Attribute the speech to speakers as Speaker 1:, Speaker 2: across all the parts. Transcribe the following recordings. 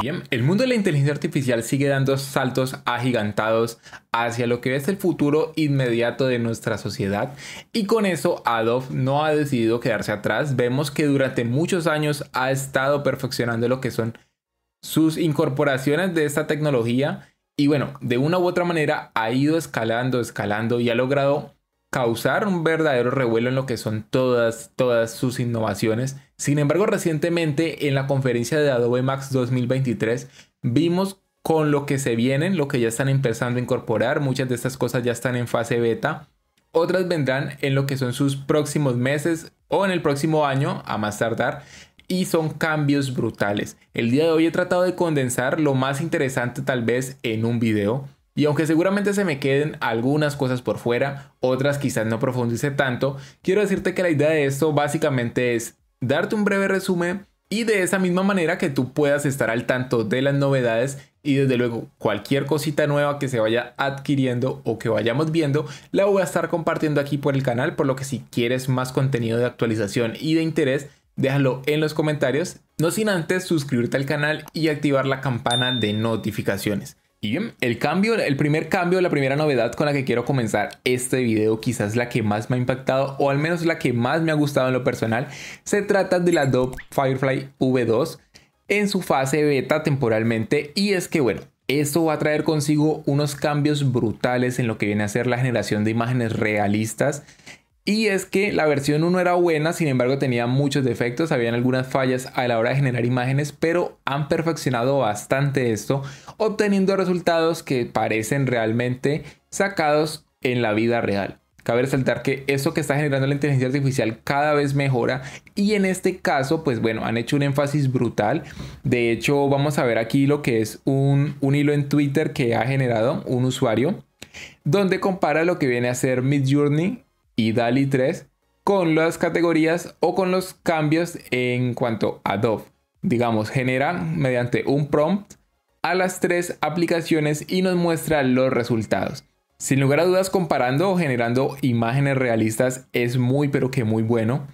Speaker 1: Bien, el mundo de la inteligencia artificial sigue dando saltos agigantados hacia lo que es el futuro inmediato de nuestra sociedad y con eso Adobe no ha decidido quedarse atrás. Vemos que durante muchos años ha estado perfeccionando lo que son sus incorporaciones de esta tecnología y bueno, de una u otra manera ha ido escalando, escalando y ha logrado causar un verdadero revuelo en lo que son todas, todas sus innovaciones. Sin embargo, recientemente en la conferencia de Adobe Max 2023 vimos con lo que se vienen, lo que ya están empezando a incorporar. Muchas de estas cosas ya están en fase beta. Otras vendrán en lo que son sus próximos meses o en el próximo año, a más tardar. Y son cambios brutales. El día de hoy he tratado de condensar lo más interesante tal vez en un video. Y aunque seguramente se me queden algunas cosas por fuera, otras quizás no profundice tanto, quiero decirte que la idea de esto básicamente es darte un breve resumen y de esa misma manera que tú puedas estar al tanto de las novedades y desde luego cualquier cosita nueva que se vaya adquiriendo o que vayamos viendo la voy a estar compartiendo aquí por el canal por lo que si quieres más contenido de actualización y de interés déjalo en los comentarios no sin antes suscribirte al canal y activar la campana de notificaciones y bien, el cambio, el primer cambio, la primera novedad con la que quiero comenzar este video, quizás la que más me ha impactado o al menos la que más me ha gustado en lo personal, se trata de la Adobe Firefly V2 en su fase beta temporalmente. Y es que bueno, esto va a traer consigo unos cambios brutales en lo que viene a ser la generación de imágenes realistas y es que la versión 1 era buena, sin embargo tenía muchos defectos, habían algunas fallas a la hora de generar imágenes, pero han perfeccionado bastante esto, obteniendo resultados que parecen realmente sacados en la vida real. Cabe resaltar que eso que está generando la inteligencia artificial cada vez mejora y en este caso, pues bueno, han hecho un énfasis brutal. De hecho, vamos a ver aquí lo que es un, un hilo en Twitter que ha generado un usuario, donde compara lo que viene a ser Midjourney DALI 3 con las categorías o con los cambios en cuanto a Adobe. Digamos, genera mediante un prompt a las tres aplicaciones y nos muestra los resultados. Sin lugar a dudas, comparando o generando imágenes realistas es muy pero que muy bueno.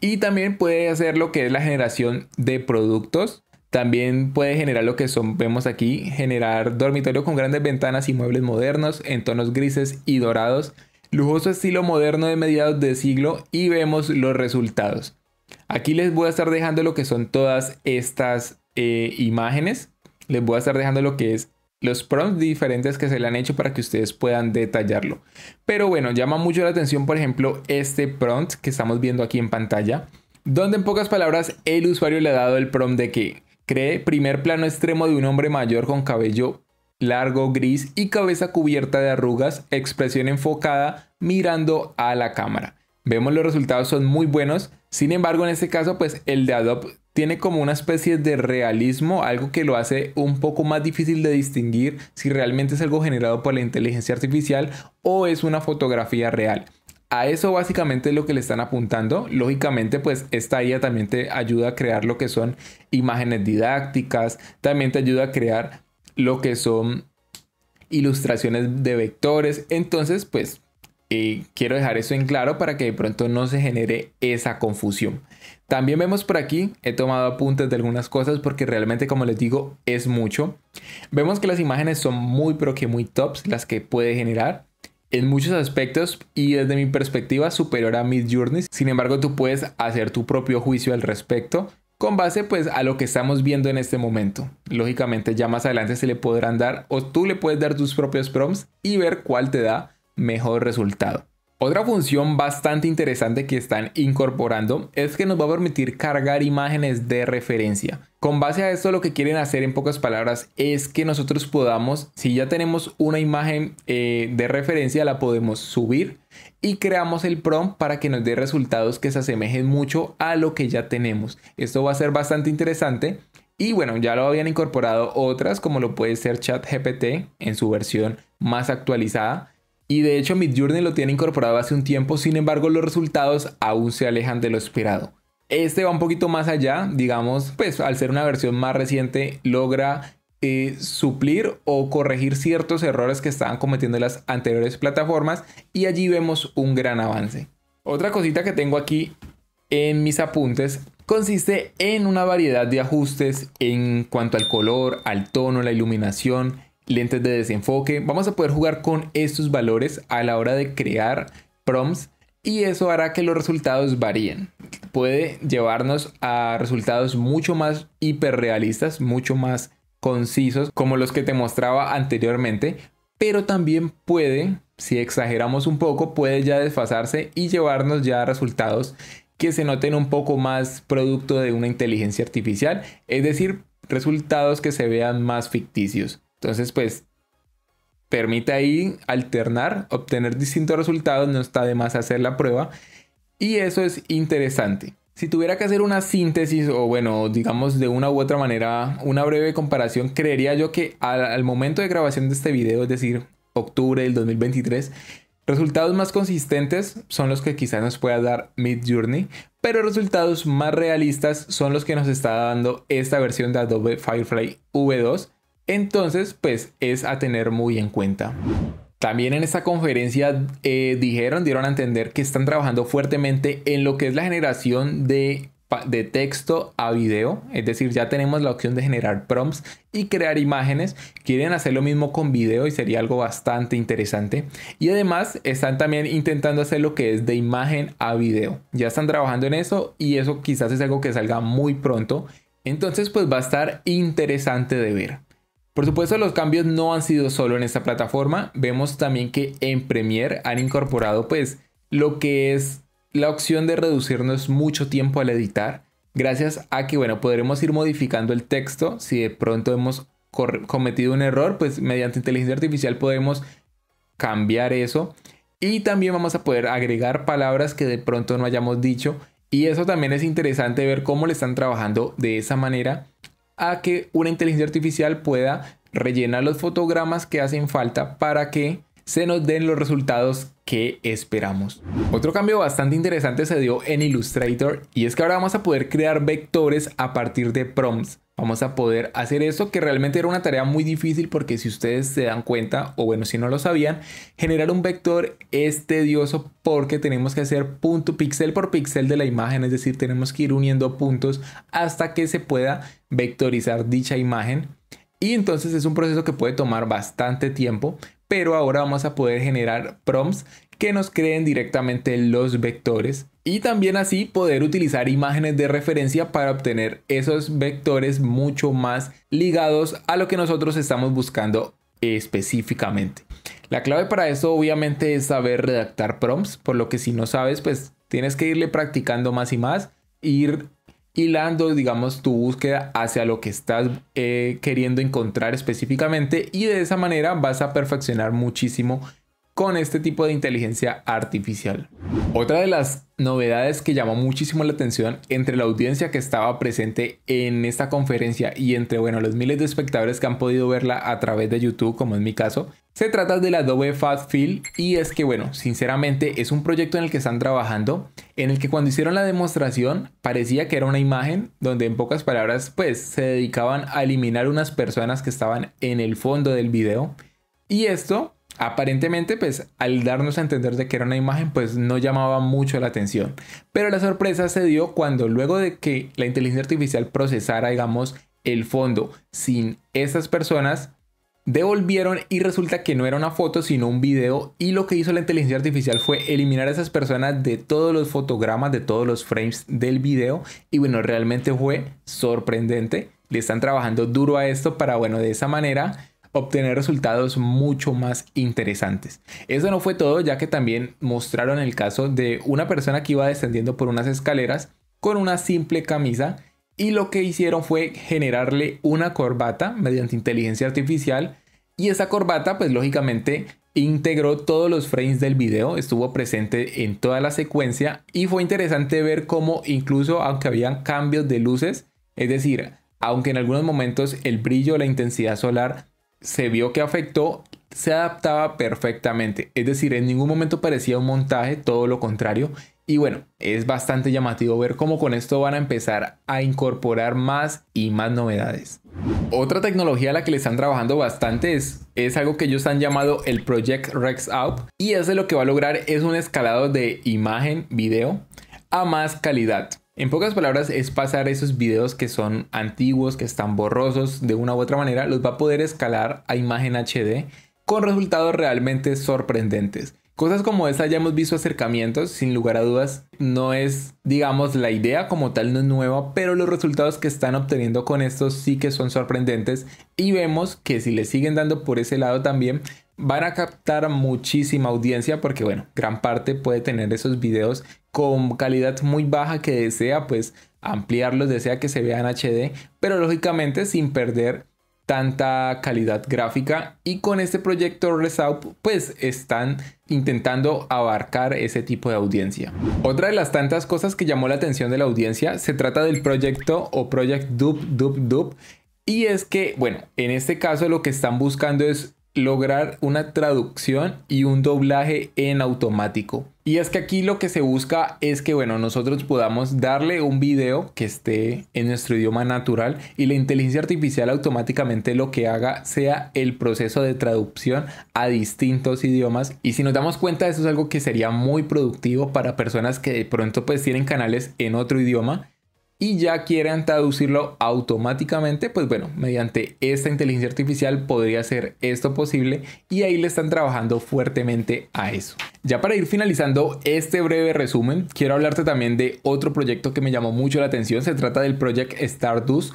Speaker 1: Y también puede hacer lo que es la generación de productos. También puede generar lo que son, vemos aquí, generar dormitorio con grandes ventanas y muebles modernos en tonos grises y dorados lujoso estilo moderno de mediados de siglo y vemos los resultados. Aquí les voy a estar dejando lo que son todas estas eh, imágenes. Les voy a estar dejando lo que es los prompts diferentes que se le han hecho para que ustedes puedan detallarlo. Pero bueno, llama mucho la atención, por ejemplo, este prompt que estamos viendo aquí en pantalla, donde en pocas palabras el usuario le ha dado el prompt de que cree primer plano extremo de un hombre mayor con cabello largo gris y cabeza cubierta de arrugas, expresión enfocada mirando a la cámara. Vemos los resultados son muy buenos, sin embargo en este caso pues el de Adobe tiene como una especie de realismo, algo que lo hace un poco más difícil de distinguir si realmente es algo generado por la inteligencia artificial o es una fotografía real. A eso básicamente es lo que le están apuntando. Lógicamente, pues esta IA también te ayuda a crear lo que son imágenes didácticas, también te ayuda a crear lo que son ilustraciones de vectores. Entonces, pues eh, quiero dejar eso en claro para que de pronto no se genere esa confusión. También vemos por aquí, he tomado apuntes de algunas cosas porque realmente como les digo es mucho. Vemos que las imágenes son muy pero que muy tops las que puede generar en muchos aspectos y desde mi perspectiva superior a Mid Journeys. Sin embargo, tú puedes hacer tu propio juicio al respecto con base pues a lo que estamos viendo en este momento. Lógicamente ya más adelante se le podrán dar o tú le puedes dar tus propios prompts y ver cuál te da mejor resultado. Otra función bastante interesante que están incorporando es que nos va a permitir cargar imágenes de referencia. Con base a esto lo que quieren hacer en pocas palabras es que nosotros podamos, si ya tenemos una imagen eh, de referencia, la podemos subir y creamos el prompt para que nos dé resultados que se asemejen mucho a lo que ya tenemos. Esto va a ser bastante interesante y bueno, ya lo habían incorporado otras como lo puede ser ChatGPT en su versión más actualizada y de hecho Midjourney lo tiene incorporado hace un tiempo, sin embargo los resultados aún se alejan de lo esperado. Este va un poquito más allá, digamos, pues al ser una versión más reciente logra eh, suplir o corregir ciertos errores que estaban cometiendo las anteriores plataformas y allí vemos un gran avance. Otra cosita que tengo aquí en mis apuntes consiste en una variedad de ajustes en cuanto al color, al tono, la iluminación, lentes de desenfoque. Vamos a poder jugar con estos valores a la hora de crear prompts y eso hará que los resultados varíen. Puede llevarnos a resultados mucho más hiperrealistas, mucho más concisos, como los que te mostraba anteriormente, pero también puede, si exageramos un poco, puede ya desfasarse y llevarnos ya a resultados que se noten un poco más producto de una inteligencia artificial, es decir, resultados que se vean más ficticios. Entonces, pues, permite ahí alternar, obtener distintos resultados, no está de más hacer la prueba, y eso es interesante. Si tuviera que hacer una síntesis o bueno, digamos de una u otra manera, una breve comparación, creería yo que al, al momento de grabación de este video, es decir, octubre del 2023, Resultados más consistentes son los que quizás nos pueda dar Mid Journey, pero resultados más realistas son los que nos está dando esta versión de Adobe Firefly V2. Entonces, pues es a tener muy en cuenta. También en esta conferencia eh, dijeron, dieron a entender que están trabajando fuertemente en lo que es la generación de de texto a video, es decir, ya tenemos la opción de generar prompts y crear imágenes. Quieren hacer lo mismo con video y sería algo bastante interesante. Y además están también intentando hacer lo que es de imagen a video. Ya están trabajando en eso y eso quizás es algo que salga muy pronto. Entonces pues va a estar interesante de ver. Por supuesto, los cambios no han sido solo en esta plataforma. Vemos también que en Premiere han incorporado pues lo que es la opción de reducirnos mucho tiempo al editar, gracias a que, bueno, podremos ir modificando el texto. Si de pronto hemos cometido un error, pues mediante inteligencia artificial podemos cambiar eso. Y también vamos a poder agregar palabras que de pronto no hayamos dicho. Y eso también es interesante ver cómo le están trabajando de esa manera a que una inteligencia artificial pueda rellenar los fotogramas que hacen falta para que se nos den los resultados que esperamos. Otro cambio bastante interesante se dio en Illustrator y es que ahora vamos a poder crear vectores a partir de prompts. Vamos a poder hacer eso que realmente era una tarea muy difícil porque si ustedes se dan cuenta o bueno si no lo sabían, generar un vector es tedioso porque tenemos que hacer punto píxel por píxel de la imagen, es decir, tenemos que ir uniendo puntos hasta que se pueda vectorizar dicha imagen. Y entonces es un proceso que puede tomar bastante tiempo, pero ahora vamos a poder generar prompts que nos creen directamente los vectores y también así poder utilizar imágenes de referencia para obtener esos vectores mucho más ligados a lo que nosotros estamos buscando específicamente. La clave para eso obviamente es saber redactar prompts, por lo que si no sabes pues tienes que irle practicando más y más, ir hilando, digamos, tu búsqueda hacia lo que estás eh, queriendo encontrar específicamente y de esa manera vas a perfeccionar muchísimo con este tipo de inteligencia artificial. Otra de las novedades que llamó muchísimo la atención entre la audiencia que estaba presente en esta conferencia y entre bueno, los miles de espectadores que han podido verla a través de YouTube, como en mi caso, se trata del Adobe Fast Fill y es que bueno, sinceramente es un proyecto en el que están trabajando, en el que cuando hicieron la demostración parecía que era una imagen donde en pocas palabras pues se dedicaban a eliminar unas personas que estaban en el fondo del video y esto Aparentemente, pues al darnos a entender de que era una imagen, pues no llamaba mucho la atención. Pero la sorpresa se dio cuando luego de que la inteligencia artificial procesara, digamos, el fondo sin esas personas, devolvieron y resulta que no era una foto sino un video y lo que hizo la inteligencia artificial fue eliminar a esas personas de todos los fotogramas, de todos los frames del video y bueno, realmente fue sorprendente. Le están trabajando duro a esto para, bueno, de esa manera obtener resultados mucho más interesantes. Eso no fue todo, ya que también mostraron el caso de una persona que iba descendiendo por unas escaleras con una simple camisa y lo que hicieron fue generarle una corbata mediante inteligencia artificial y esa corbata pues lógicamente integró todos los frames del video, estuvo presente en toda la secuencia y fue interesante ver cómo incluso aunque habían cambios de luces, es decir, aunque en algunos momentos el brillo, la intensidad solar se vio que afectó, se adaptaba perfectamente. Es decir, en ningún momento parecía un montaje, todo lo contrario. Y bueno, es bastante llamativo ver cómo con esto van a empezar a incorporar más y más novedades. Otra tecnología a la que le están trabajando bastante es, es algo que ellos han llamado el Project Rex Out y eso lo que va a lograr es un escalado de imagen, video a más calidad. En pocas palabras, es pasar esos videos que son antiguos, que están borrosos de una u otra manera, los va a poder escalar a imagen HD con resultados realmente sorprendentes. Cosas como esa ya hemos visto acercamientos, sin lugar a dudas, no es, digamos, la idea como tal no es nueva, pero los resultados que están obteniendo con estos sí que son sorprendentes y vemos que si le siguen dando por ese lado también, van a captar muchísima audiencia porque bueno, gran parte puede tener esos videos con calidad muy baja que desea pues ampliarlos, desea que se vean HD, pero lógicamente sin perder tanta calidad gráfica y con este proyecto Resaup pues están intentando abarcar ese tipo de audiencia. Otra de las tantas cosas que llamó la atención de la audiencia se trata del proyecto o Project Dub Dub Dub y es que bueno, en este caso lo que están buscando es lograr una traducción y un doblaje en automático. Y es que aquí lo que se busca es que, bueno, nosotros podamos darle un video que esté en nuestro idioma natural y la inteligencia artificial automáticamente lo que haga sea el proceso de traducción a distintos idiomas. Y si nos damos cuenta, eso es algo que sería muy productivo para personas que de pronto pues tienen canales en otro idioma y ya quieran traducirlo automáticamente, pues bueno, mediante esta inteligencia artificial podría ser esto posible y ahí le están trabajando fuertemente a eso. Ya para ir finalizando este breve resumen, quiero hablarte también de otro proyecto que me llamó mucho la atención, se trata del Project Stardust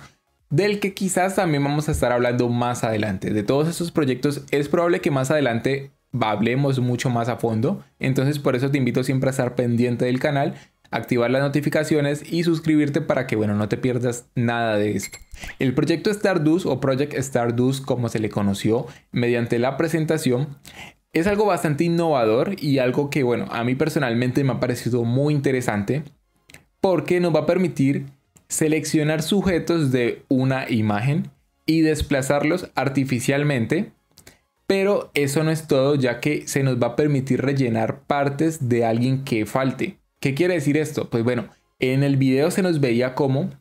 Speaker 1: del que quizás también vamos a estar hablando más adelante. De todos estos proyectos es probable que más adelante hablemos mucho más a fondo, entonces por eso te invito siempre a estar pendiente del canal activar las notificaciones y suscribirte para que bueno, no te pierdas nada de esto. El proyecto Stardust o Project Stardust como se le conoció mediante la presentación es algo bastante innovador y algo que bueno, a mí personalmente me ha parecido muy interesante porque nos va a permitir seleccionar sujetos de una imagen y desplazarlos artificialmente pero eso no es todo ya que se nos va a permitir rellenar partes de alguien que falte. ¿Qué quiere decir esto? Pues bueno, en el video se nos veía como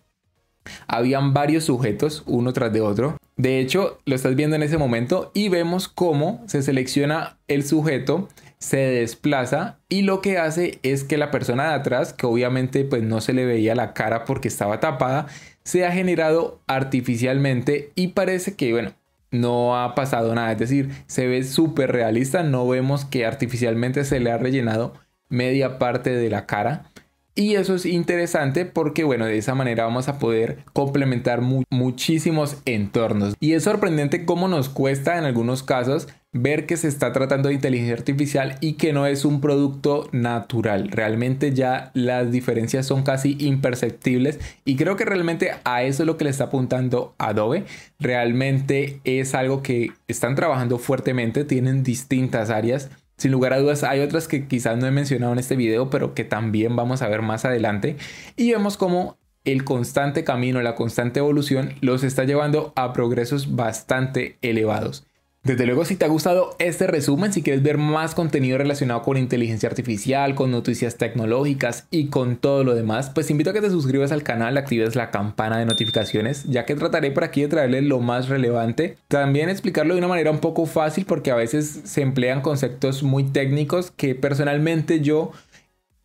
Speaker 1: habían varios sujetos uno tras de otro. De hecho, lo estás viendo en ese momento y vemos cómo se selecciona el sujeto, se desplaza y lo que hace es que la persona de atrás, que obviamente pues no se le veía la cara porque estaba tapada, se ha generado artificialmente y parece que bueno, no ha pasado nada. Es decir, se ve súper realista, no vemos que artificialmente se le ha rellenado media parte de la cara. Y eso es interesante porque, bueno, de esa manera vamos a poder complementar muchísimos entornos. Y es sorprendente cómo nos cuesta en algunos casos ver que se está tratando de inteligencia artificial y que no es un producto natural. Realmente ya las diferencias son casi imperceptibles y creo que realmente a eso es lo que le está apuntando Adobe. Realmente es algo que están trabajando fuertemente, tienen distintas áreas sin lugar a dudas, hay otras que quizás no he mencionado en este video, pero que también vamos a ver más adelante. Y vemos cómo el constante camino, la constante evolución los está llevando a progresos bastante elevados. Desde luego, si te ha gustado este resumen, si quieres ver más contenido relacionado con inteligencia artificial, con noticias tecnológicas y con todo lo demás, pues invito a que te suscribas al canal, actives la campana de notificaciones, ya que trataré por aquí de traerles lo más relevante. También explicarlo de una manera un poco fácil porque a veces se emplean conceptos muy técnicos que personalmente yo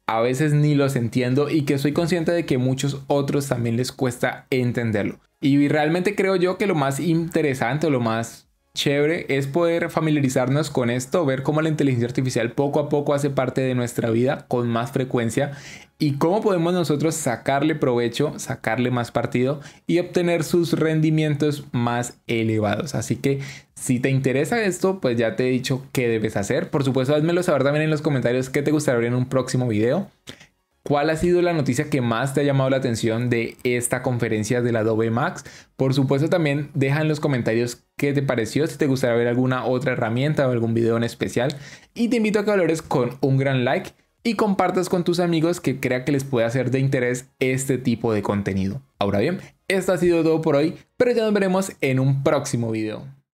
Speaker 1: a veces ni los entiendo y que soy consciente de que muchos otros también les cuesta entenderlo. Y realmente creo yo que lo más interesante o lo más chévere es poder familiarizarnos con esto, ver cómo la inteligencia artificial poco a poco hace parte de nuestra vida con más frecuencia y cómo podemos nosotros sacarle provecho, sacarle más partido y obtener sus rendimientos más elevados. Así que si te interesa esto, pues ya te he dicho qué debes hacer. Por supuesto, házmelo saber también en los comentarios qué te gustaría en un próximo video. ¿Cuál ha sido la noticia que más te ha llamado la atención de esta conferencia de la Adobe Max? Por supuesto también deja en los comentarios qué te pareció, si te gustaría ver alguna otra herramienta o algún video en especial. Y te invito a que valores con un gran like y compartas con tus amigos que crea que les puede hacer de interés este tipo de contenido. Ahora bien, esto ha sido todo por hoy, pero ya nos veremos en un próximo video.